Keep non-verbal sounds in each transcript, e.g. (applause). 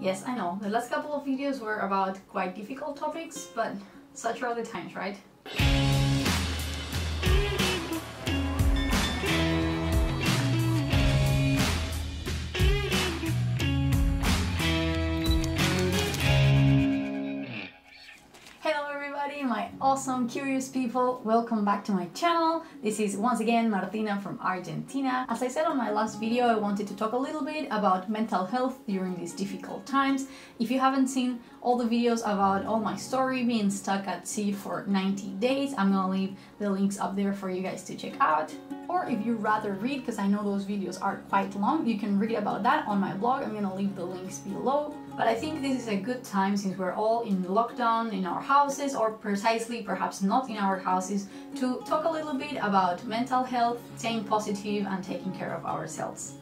Yes, I know, the last couple of videos were about quite difficult topics, but such are the times, right? Awesome curious people. Welcome back to my channel. This is once again Martina from Argentina. As I said on my last video, I wanted to talk a little bit about mental health during these difficult times. If you haven't seen all the videos about all my story being stuck at sea for 90 days, I'm gonna leave the links up there for you guys to check out. Or if you rather read, because I know those videos are quite long, you can read about that on my blog. I'm gonna leave the links below. But I think this is a good time since we're all in lockdown in our houses, or precisely perhaps not in our houses, to talk a little bit about mental health, staying positive, and taking care of ourselves.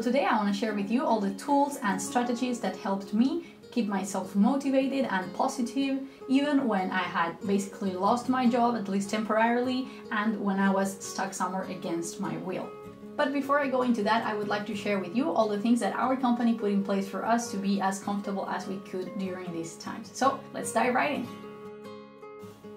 Today I want to share with you all the tools and strategies that helped me keep myself motivated and positive even when I had basically lost my job, at least temporarily, and when I was stuck somewhere against my will. But before I go into that, I would like to share with you all the things that our company put in place for us to be as comfortable as we could during these times. So let's dive right in.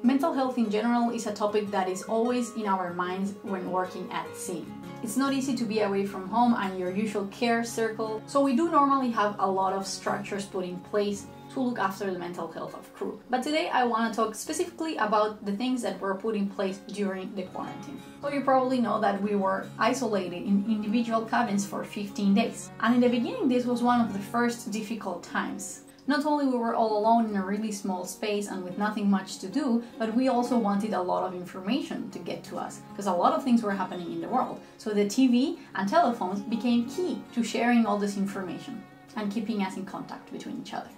Mental health in general is a topic that is always in our minds when working at sea. It's not easy to be away from home and your usual care circle, so we do normally have a lot of structures put in place to look after the mental health of crew. But today I want to talk specifically about the things that were put in place during the quarantine. So you probably know that we were isolated in individual cabins for 15 days. And in the beginning this was one of the first difficult times. Not only we were all alone in a really small space and with nothing much to do, but we also wanted a lot of information to get to us, because a lot of things were happening in the world. So the TV and telephones became key to sharing all this information and keeping us in contact between each other.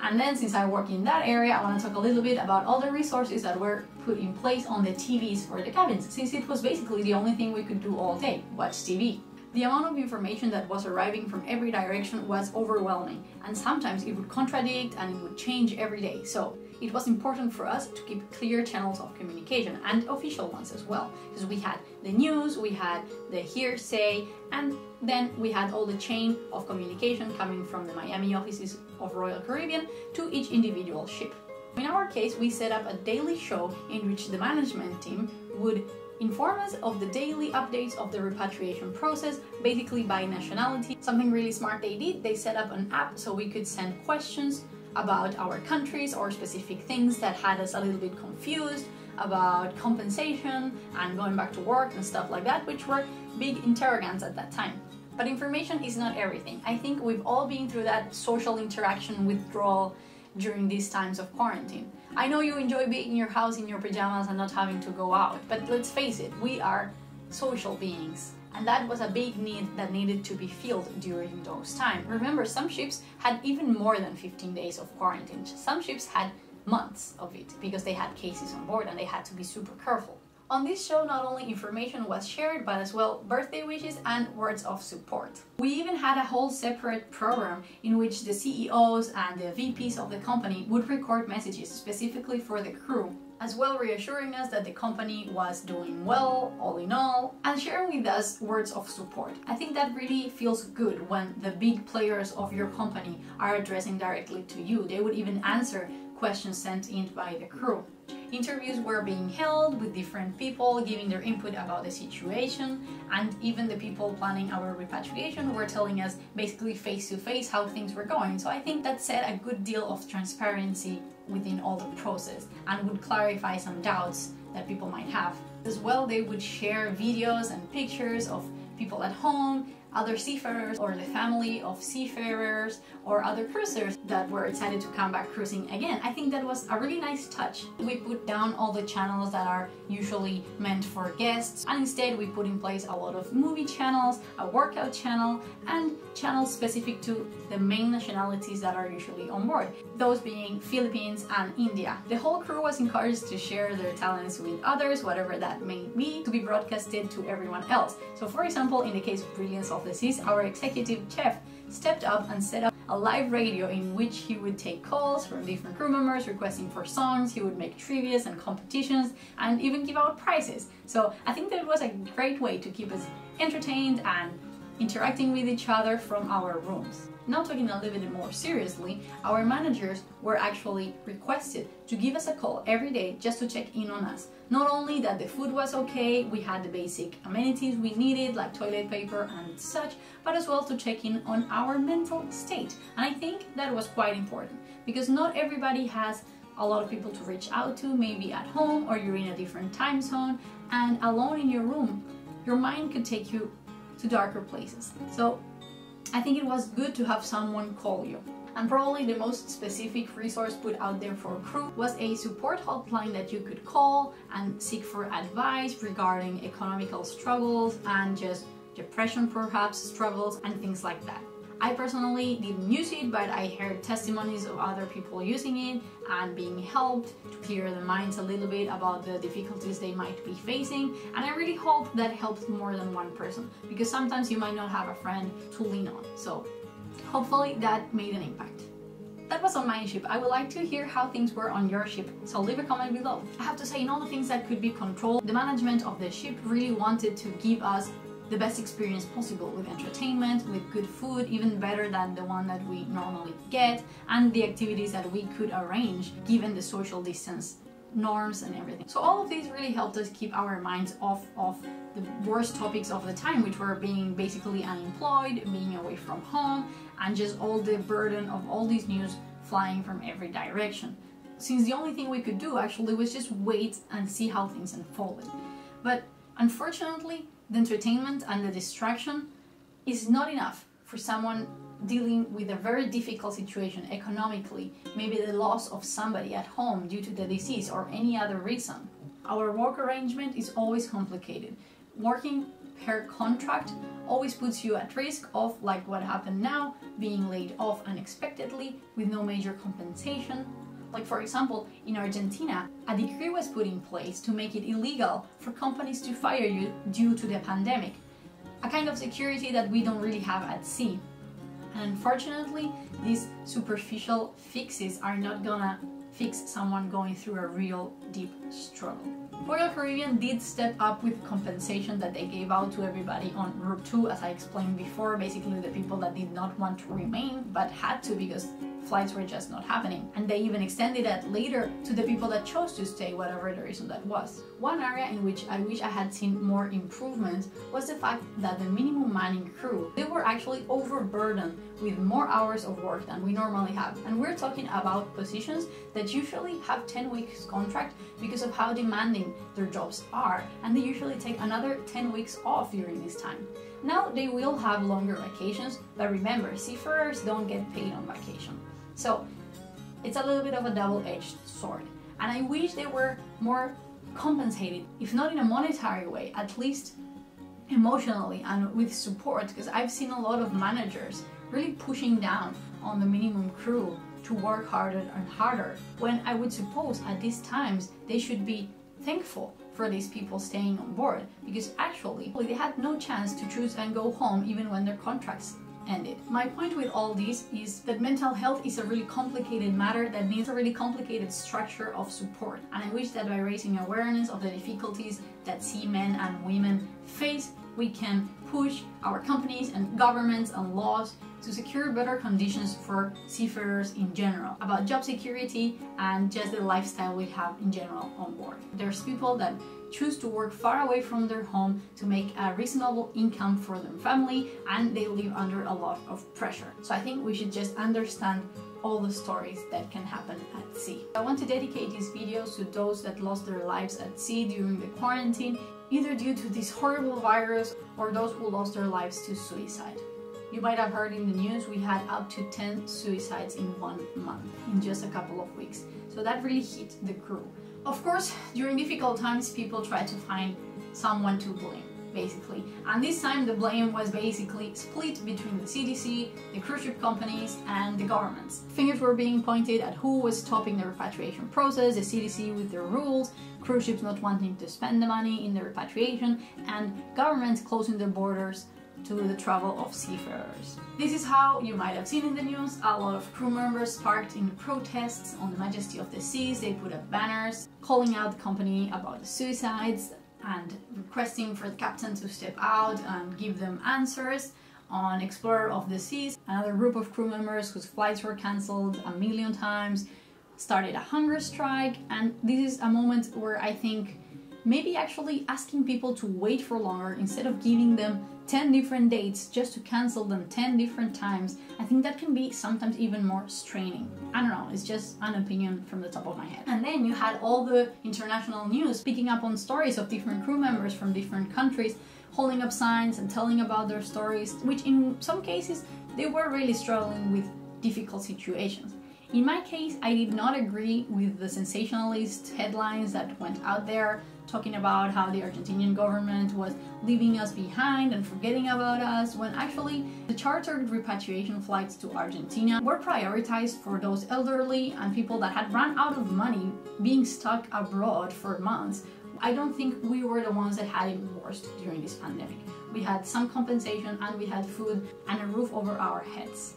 And then since I work in that area, I want to talk a little bit about all the resources that were put in place on the TVs for the cabins, since it was basically the only thing we could do all day, watch TV. The amount of information that was arriving from every direction was overwhelming, and sometimes it would contradict and it would change every day. So it was important for us to keep clear channels of communication and official ones as well, because we had the news, we had the hearsay, and then we had all the chain of communication coming from the Miami offices of Royal Caribbean to each individual ship. In our case, we set up a daily show in which the management team would inform us of the daily updates of the repatriation process, basically by nationality. Something really smart they did, they set up an app so we could send questions about our countries or specific things that had us a little bit confused about compensation and going back to work and stuff like that, which were big interrogants at that time. But information is not everything. I think we've all been through that social interaction withdrawal during these times of quarantine. I know you enjoy being in your house in your pajamas and not having to go out, but let's face it, we are social beings. And that was a big need that needed to be filled during those times. Remember, some ships had even more than 15 days of quarantine. Some ships had months of it because they had cases on board and they had to be super careful. On this show, not only information was shared, but as well birthday wishes and words of support. We even had a whole separate program in which the CEOs and the VPs of the company would record messages specifically for the crew, as well reassuring us that the company was doing well, all in all, and sharing with us words of support. I think that really feels good when the big players of your company are addressing directly to you. They would even answer questions sent in by the crew. Interviews were being held with different people giving their input about the situation, and even the people planning our repatriation were telling us basically face to face how things were going. So I think that set a good deal of transparency within all the process and would clarify some doubts that people might have. As well, they would share videos and pictures of people at home other seafarers or the family of seafarers or other cruisers that were excited to come back cruising again. I think that was a really nice touch. We put down all the channels that are usually meant for guests and instead we put in place a lot of movie channels, a workout channel and channels specific to the main nationalities that are usually on board, those being Philippines and India. The whole crew was encouraged to share their talents with others, whatever that may be, to be broadcasted to everyone else. So for example, in the case of Brilliance of Seas, our executive chef stepped up and set up a live radio in which he would take calls from different crew members requesting for songs, he would make trivias and competitions, and even give out prizes. So I think that was a great way to keep us entertained and interacting with each other from our rooms. Now talking a little bit more seriously, our managers were actually requested to give us a call every day just to check in on us. Not only that the food was okay, we had the basic amenities we needed like toilet paper and such, but as well to check in on our mental state. And I think that was quite important because not everybody has a lot of people to reach out to, maybe at home or you're in a different time zone and alone in your room, your mind could take you to darker places. So I think it was good to have someone call you. And probably the most specific resource put out there for crew was a support hotline that you could call and seek for advice regarding economical struggles and just depression perhaps struggles and things like that. I personally didn't use it, but I heard testimonies of other people using it and being helped to clear their minds a little bit about the difficulties they might be facing. And I really hope that helps more than one person because sometimes you might not have a friend to lean on. So hopefully that made an impact. That was on my ship. I would like to hear how things were on your ship, so leave a comment below. I have to say, in all the things that could be controlled, the management of the ship really wanted to give us the best experience possible with entertainment, with good food, even better than the one that we normally get, and the activities that we could arrange given the social distance norms and everything. So all of these really helped us keep our minds off of the worst topics of the time, which were being basically unemployed, being away from home, and just all the burden of all these news flying from every direction. Since the only thing we could do actually was just wait and see how things unfolded. But unfortunately, the entertainment and the distraction is not enough for someone dealing with a very difficult situation economically, maybe the loss of somebody at home due to the disease or any other reason. Our work arrangement is always complicated. Working per contract always puts you at risk of, like what happened now, being laid off unexpectedly with no major compensation like for example, in Argentina, a decree was put in place to make it illegal for companies to fire you due to the pandemic. A kind of security that we don't really have at sea. And unfortunately, these superficial fixes are not gonna fix someone going through a real deep struggle. Royal Caribbean did step up with compensation that they gave out to everybody on Route 2, as I explained before, basically the people that did not want to remain but had to because flights were just not happening. And they even extended that later to the people that chose to stay, whatever the reason that was. One area in which I wish I had seen more improvements was the fact that the minimum manning crew, they were actually overburdened with more hours of work than we normally have. And we're talking about positions that usually have 10 weeks contract because of how demanding their jobs are. And they usually take another 10 weeks off during this time. Now they will have longer vacations, but remember, seafarers don't get paid on vacation. So it's a little bit of a double-edged sword. And I wish they were more compensated, if not in a monetary way, at least emotionally and with support, because I've seen a lot of managers really pushing down on the minimum crew to work harder and harder, when I would suppose at these times they should be thankful for these people staying on board because actually they had no chance to choose and go home even when their contracts ended. My point with all this is that mental health is a really complicated matter that needs a really complicated structure of support. And I wish that by raising awareness of the difficulties that seamen and women face, we can push our companies and governments and laws to secure better conditions for seafarers in general, about job security and just the lifestyle we have in general on board. There's people that choose to work far away from their home to make a reasonable income for their family and they live under a lot of pressure. So I think we should just understand all the stories that can happen at sea. I want to dedicate these videos to those that lost their lives at sea during the quarantine, either due to this horrible virus or those who lost their lives to suicide. You might have heard in the news we had up to 10 suicides in one month, in just a couple of weeks. So that really hit the crew. Of course, during difficult times, people try to find someone to blame, basically. And this time the blame was basically split between the CDC, the cruise ship companies, and the governments. Fingers were being pointed at who was stopping the repatriation process, the CDC with their rules, cruise ships not wanting to spend the money in the repatriation, and governments closing their borders to the travel of seafarers. This is how you might have seen in the news a lot of crew members parked in protests on the majesty of the seas. They put up banners calling out the company about the suicides and requesting for the captain to step out and give them answers on Explorer of the Seas. Another group of crew members whose flights were cancelled a million times started a hunger strike, and this is a moment where I think maybe actually asking people to wait for longer instead of giving them 10 different dates just to cancel them 10 different times, I think that can be sometimes even more straining. I don't know, it's just an opinion from the top of my head. And then you had all the international news picking up on stories of different crew members from different countries holding up signs and telling about their stories, which in some cases they were really struggling with difficult situations. In my case, I did not agree with the sensationalist headlines that went out there talking about how the Argentinian government was leaving us behind and forgetting about us, when actually the chartered repatriation flights to Argentina were prioritized for those elderly and people that had run out of money being stuck abroad for months. I don't think we were the ones that had it worst during this pandemic. We had some compensation and we had food and a roof over our heads.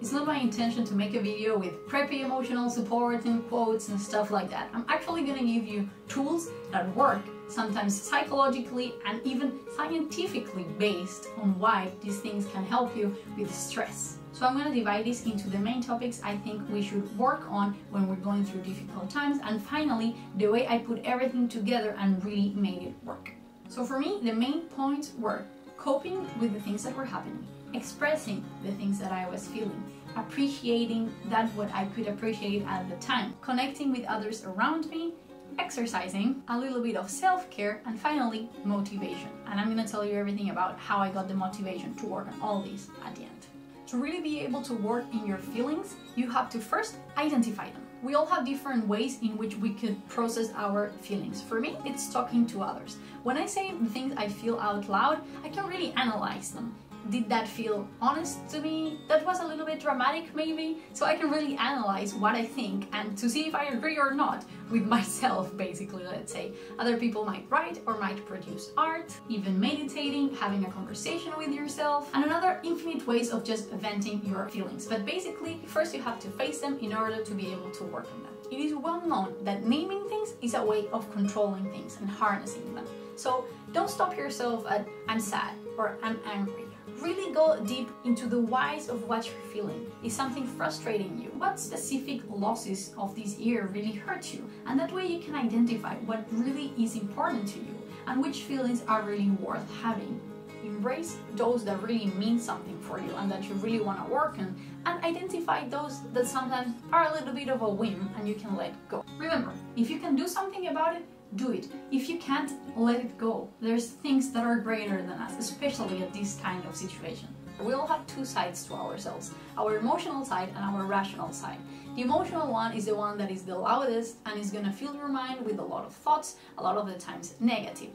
It's not my intention to make a video with preppy emotional support and quotes and stuff like that. I'm actually gonna give you tools that work, sometimes psychologically and even scientifically based on why these things can help you with stress. So I'm gonna divide this into the main topics I think we should work on when we're going through difficult times and finally the way I put everything together and really made it work. So for me, the main points were coping with the things that were happening, expressing the things that I was feeling, appreciating that what I could appreciate at the time, connecting with others around me, exercising, a little bit of self-care, and finally, motivation. And I'm gonna tell you everything about how I got the motivation to work on all these at the end. To really be able to work in your feelings, you have to first identify them. We all have different ways in which we could process our feelings. For me, it's talking to others. When I say the things I feel out loud, I can really analyze them did that feel honest to me? That was a little bit dramatic maybe, so I can really analyze what I think and to see if I agree or not with (laughs) myself basically, let's say. Other people might write or might produce art, even meditating, having a conversation with yourself, and another infinite ways of just venting your feelings. But basically, first you have to face them in order to be able to work on them. It is well known that naming things is a way of controlling things and harnessing them. So don't stop yourself at I'm sad or I'm angry really go deep into the whys of what you're feeling. Is something frustrating you? What specific losses of this year really hurt you? And that way you can identify what really is important to you and which feelings are really worth having. Embrace those that really mean something for you and that you really want to work on, and identify those that sometimes are a little bit of a whim and you can let go. Remember, if you can do something about it, do it. If you can't, let it go. There's things that are greater than us, especially at this kind of situation. We all have two sides to ourselves, our emotional side and our rational side. The emotional one is the one that is the loudest and is gonna fill your mind with a lot of thoughts, a lot of the times negative.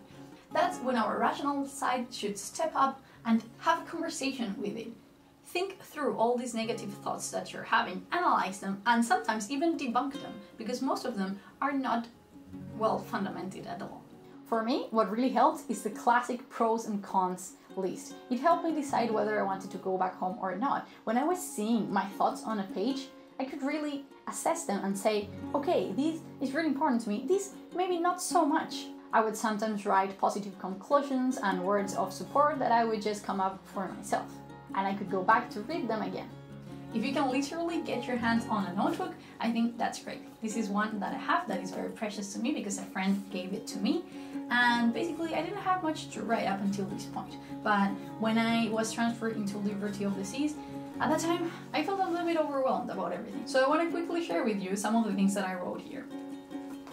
That's when our rational side should step up and have a conversation with it. Think through all these negative thoughts that you're having, analyze them, and sometimes even debunk them, because most of them are not well fundamented at all. For me, what really helped is the classic pros and cons list. It helped me decide whether I wanted to go back home or not. When I was seeing my thoughts on a page, I could really assess them and say, okay, this is really important to me, this maybe not so much. I would sometimes write positive conclusions and words of support that I would just come up for myself. And I could go back to read them again. If you can literally get your hands on a notebook, I think that's great. This is one that I have that is very precious to me because a friend gave it to me. And basically, I didn't have much to write up until this point. But when I was transferred into Liberty of the Seas, at that time, I felt a little bit overwhelmed about everything. So I want to quickly share with you some of the things that I wrote here.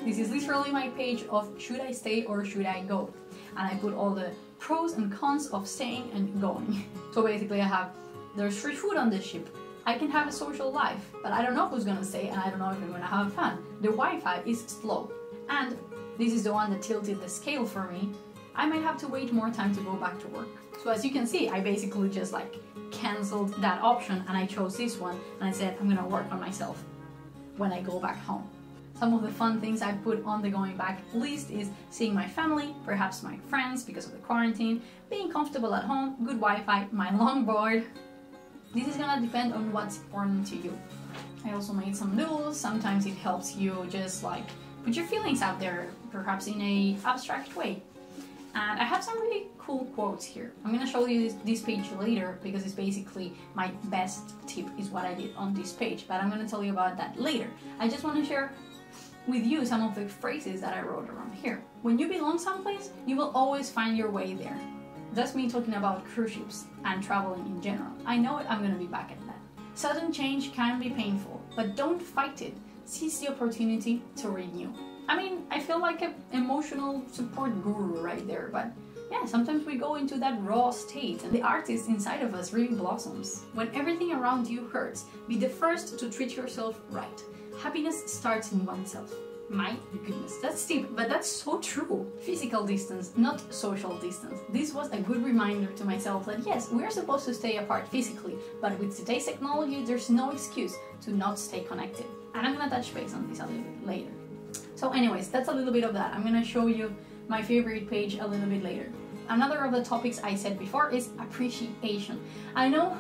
This is literally my page of should I stay or should I go? And I put all the pros and cons of staying and going. (laughs) So basically I have there's free food on the ship, I can have a social life, but I don't know who's gonna stay and I don't know if I'm gonna have fun. The Wi-Fi is slow. And this is the one that tilted the scale for me. I might have to wait more time to go back to work. So as you can see, I basically just like cancelled that option and I chose this one and I said I'm gonna work on myself when I go back home. Some of the fun things I put on the going back list is seeing my family, perhaps my friends because of the quarantine, being comfortable at home, good Wi-Fi, my longboard. This is gonna depend on what's important to you. I also made some noodles. Sometimes it helps you just like put your feelings out there, perhaps in a abstract way. And I have some really cool quotes here. I'm gonna show you this, this, page later because it's basically my best tip is what I did on this page, but I'm gonna tell you about that later. I just wanna share with you some of the phrases that I wrote around here. When you belong someplace, you will always find your way there. That's me talking about cruise ships and traveling in general. I know I'm gonna be back at that. Sudden change can be painful, but don't fight it. Seize the opportunity to renew. I mean, I feel like an emotional support guru right there, but yeah, sometimes we go into that raw state and the artist inside of us really blossoms. When everything around you hurts, be the first to treat yourself right. Happiness starts in oneself. My goodness, that's deep, but that's so true. Physical distance, not social distance. This was a good reminder to myself that yes, we're supposed to stay apart physically, but with today's technology, there's no excuse to not stay connected. And I'm gonna touch base on this a little bit later. So anyways, that's a little bit of that. I'm gonna show you my favorite page a little bit later. Another of the topics I said before is appreciation. I know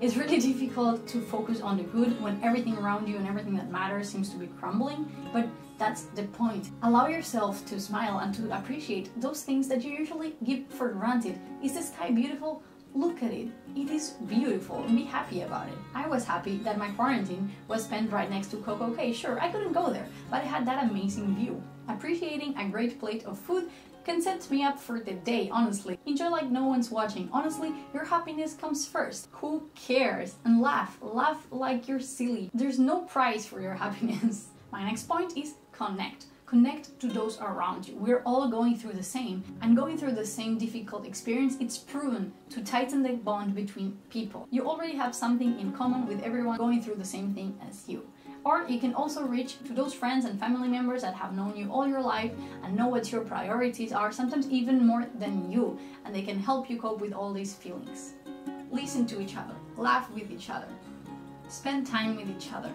it's really (laughs) difficult to focus on the good when everything around you and everything that matters seems to be crumbling, but that's the point. Allow yourself to smile and to appreciate those things that you usually give for granted. Is the sky beautiful? Look at it. It is beautiful. Be happy about it. I was happy that my quarantine was spent right next to Coco Cay. Sure, I couldn't go there, but I had that amazing view. Appreciating a great plate of food can set me up for the day, honestly. Enjoy like no one's watching. Honestly, your happiness comes first. Who cares? And laugh. Laugh like you're silly. There's no price for your (laughs) happiness. My next point is connect. Connect to those around you. We're all going through the same, and going through the same difficult experience, it's proven to tighten the bond between people. You already have something in common with everyone going through the same thing as you. Or you can also reach to those friends and family members that have known you all your life and know what your priorities are, sometimes even more than you, and they can help you cope with all these feelings. Listen to each other, laugh with each other, spend time with each other,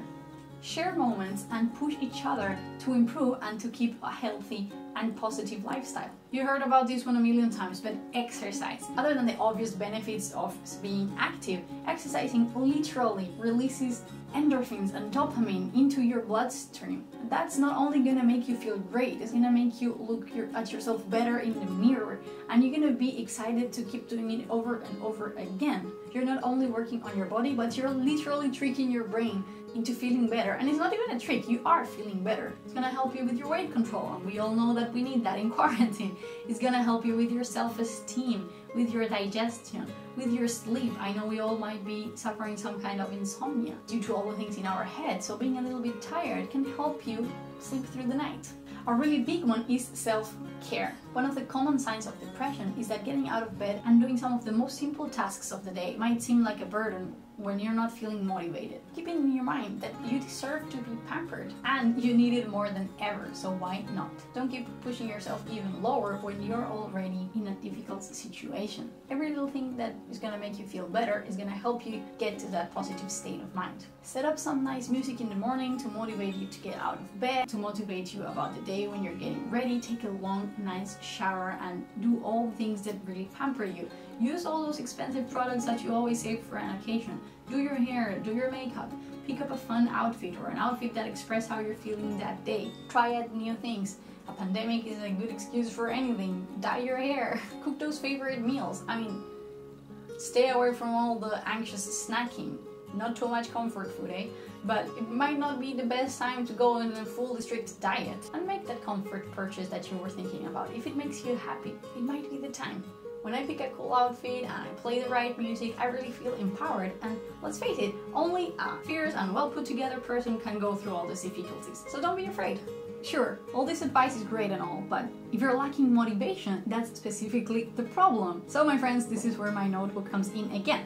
share moments and push each other to improve and to keep a healthy and positive lifestyle. You heard about this one a million times, but exercise. Other than the obvious benefits of being active, exercising literally releases endorphins and dopamine into your bloodstream. That's not only gonna make you feel great, it's gonna make you look your, at yourself better in the mirror and you're gonna be excited to keep doing it over and over again. You're not only working on your body, but you're literally tricking your brain into feeling better. And it's not even a trick, you are feeling better. It's gonna help you with your weight control, and we all know that we need that in (laughs) quarantine. It's gonna help you with your self esteem, with your digestion, with your sleep. I know we all might be suffering some kind of insomnia due to all the things in our head, so being a little bit tired can help you sleep through the night. A really big one is self care. One of the common signs of depression is that getting out of bed and doing some of the most simple tasks of the day might seem like a burden when you're not feeling motivated. Keep in your mind that you deserve to be pampered and you need it more than ever, so why not? Don't keep pushing yourself even lower when you're already in a difficult situation. Every little thing that is gonna make you feel better is gonna help you get to that positive state of mind. Set up some nice music in the morning to motivate you to get out of bed, to motivate you about the day when you're getting ready. Take a long, nice shower and do all the things that really pamper you. Use all those expensive products that you always save for an occasion. Do your hair, do your makeup, pick up a fun outfit or an outfit that expresses how you're feeling that day. Try out new things. A pandemic is a good excuse for anything. Dye your hair, (laughs) cook those favorite meals. I mean, stay away from all the anxious snacking. Not too much comfort food, eh? But it might not be the best time to go on a full strict diet and make that comfort purchase that you were thinking about. If it makes you happy, it might be the time. When I pick a cool outfit and I play the right music, I really feel empowered. And let's face it, only a fierce and well put together person can go through all these difficulties. So don't be afraid. Sure, all this advice is great and all, but if you're lacking motivation, that's specifically the problem. So, my friends, this is where my notebook comes in again.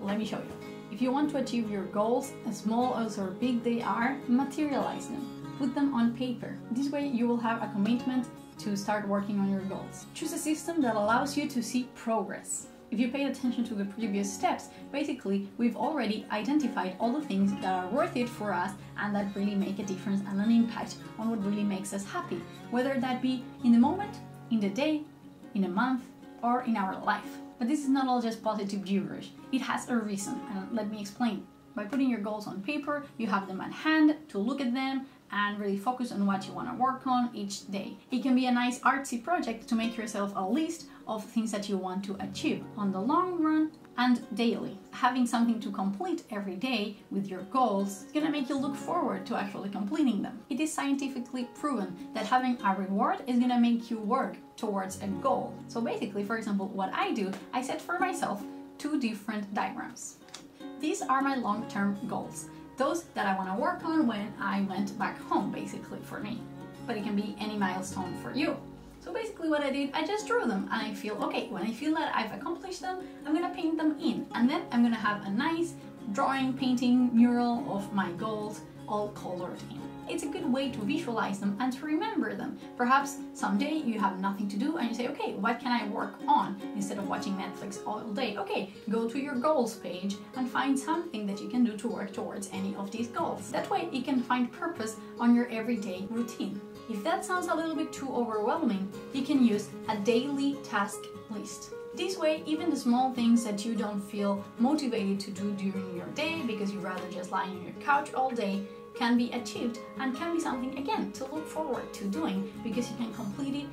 Let me show you. If you want to achieve your goals, as small as or big they are, materialize them. Put them on paper. This way, you will have a commitment to start working on your goals. Choose a system that allows you to see progress. if you pay attention to the previous steps, basically we've already identified all the things that are worth it for us and that really make a difference and an impact on what really makes us happy, whether that be in the moment, in the day, in a month, or in our life. But this is not all just positive gibberish. It has a reason, and let me explain. By putting your goals on paper, you have them at hand to look at them and really focus on what you want to work on each day. It can be a nice artsy project to make yourself a list of things that you want to achieve on the long run and daily. Having something to complete every day with your goals is gonna make you look forward to actually completing them. It is scientifically proven that having a reward is gonna make you work towards a goal. So basically, for example, what I do, I set for myself two different diagrams. These are my long-term goals those that I want to work on when I went back home, basically, for me. But it can be any milestone for you. So basically what I did, I just drew them and I feel, okay, when I feel that I've accomplished them, I'm gonna paint them in. And then I'm gonna have a nice drawing, painting, mural of my goals all colored in. It's a good way to visualize them and to remember them. Perhaps someday you have nothing to do and you say, okay, what can I work on instead of watching Netflix all day? Okay, go to your goals page and find something that you can do to work towards any of these goals. That way you can find purpose on your everyday routine. If that sounds a little bit too overwhelming, you can use a daily task list. This way, even the small things that you don't feel motivated to do during your day because you'd rather just lie on your couch all day can be achieved and can be something again to look forward to doing because you can complete it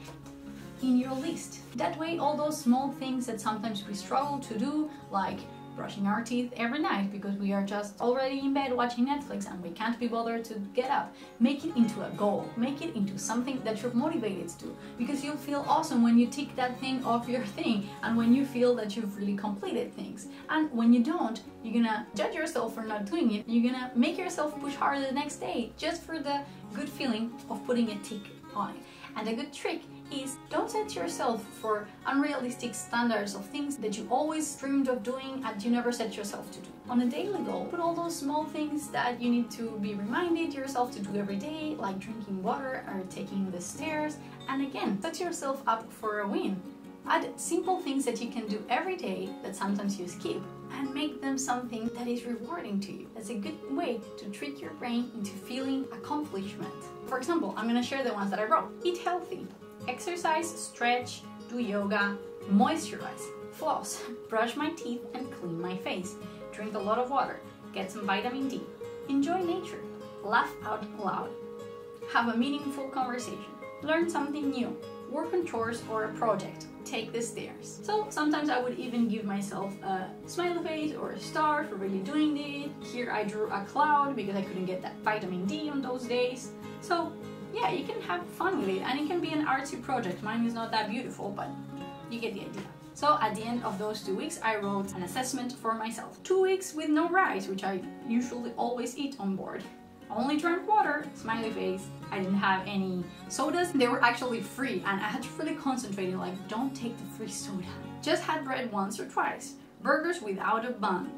in your list. That way all those small things that sometimes we struggle to do like brushing our teeth every night because we are just already in bed watching Netflix and we can't be bothered to get up. Make it into a goal. Make it into something that you're motivated to because you'll feel awesome when you tick that thing off your (laughs) thing and when you feel that you've really completed things. And when you don't, you're gonna judge yourself for not doing it. You're gonna make yourself push harder the next day just for the good feeling of putting a tick on it. And a good trick is don't set yourself for unrealistic standards of things that you always dreamed of doing and you never set yourself to do. On a daily goal, put all those small things that you need to be reminded yourself to do every day, like drinking water or taking the stairs, and again, set yourself up for a win. Add simple things that you can do every day that sometimes you skip and make them something that is rewarding to you. That's a good way to trick your brain into feeling accomplishment. For example, I'm gonna share the ones that I wrote. Eat healthy, exercise, stretch, do yoga, moisturize, floss, (laughs) brush my teeth and clean my face, drink a lot of water, get some vitamin D, enjoy nature, laugh out loud, have a meaningful conversation, learn something new, work on chores or a project, take the stairs. So sometimes I would even give myself a smiley face or a star for really doing it. Here I drew a cloud because I couldn't get that vitamin D on those days. So yeah, you can have fun with it and it can be an artsy project. Mine is not that beautiful, but you get the idea. So at the end of those two weeks, I wrote an assessment for myself. Two weeks with no rice, which I usually always eat on board only drank water, smiley face. I didn't have any sodas. They were actually free and I had to really concentrate like don't take the free soda. Just had bread once or twice. Burgers without a bun.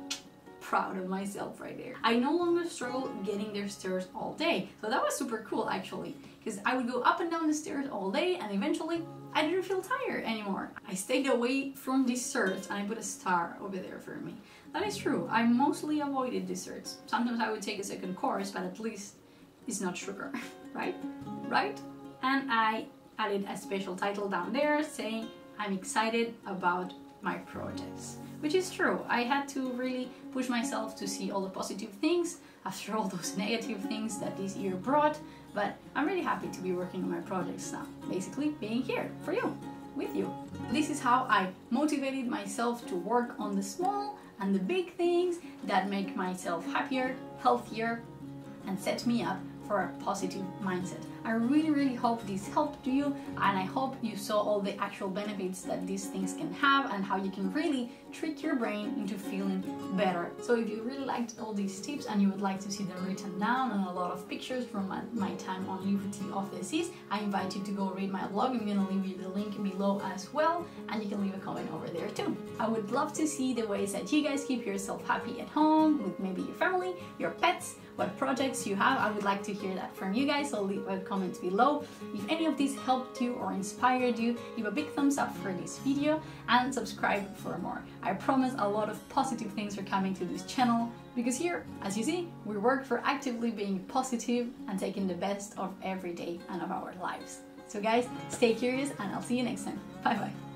Proud of myself right there. I no longer struggle getting their stairs all day. So that was super cool actually because I would go up and down the stairs all day and eventually I didn't feel tired anymore. I stayed away from desserts and I put a star over there for me. That is true. I mostly avoided desserts. Sometimes I would take a second course, but at least it's not sugar, (laughs) right? Right? And I added a special title down there saying I'm excited about my projects. Which is true. I had to really push myself to see all the positive things after all those negative things that this year brought. But I'm really happy to be working on my projects now. Basically, being here for you, with you. This is how I motivated myself to work on the small and the big things that make myself happier, healthier, and set me up for a positive mindset. I really, really hope this helped you and I hope you saw all the actual benefits that these things can have and how you can really trick your brain into feeling better. So if you really liked all these tips and you would like to see them written down and a lot of pictures from my, my time on Liberty of the Seas, I invite you to go read my blog. I'm gonna leave you the link below as well and you can leave a comment over there too. I would love to see the ways that you guys keep yourself happy at home with maybe your family, your pets, what projects you have. I would like to hear that from you guys, so leave a comments below. If any of these helped you or inspired you, give a big thumbs up for this video and subscribe for more. I promise a lot of positive things are coming to this channel because here, as you see, we work for actively being positive and taking the best of every day and of our lives. So guys, stay curious and I'll see you next time. Bye bye.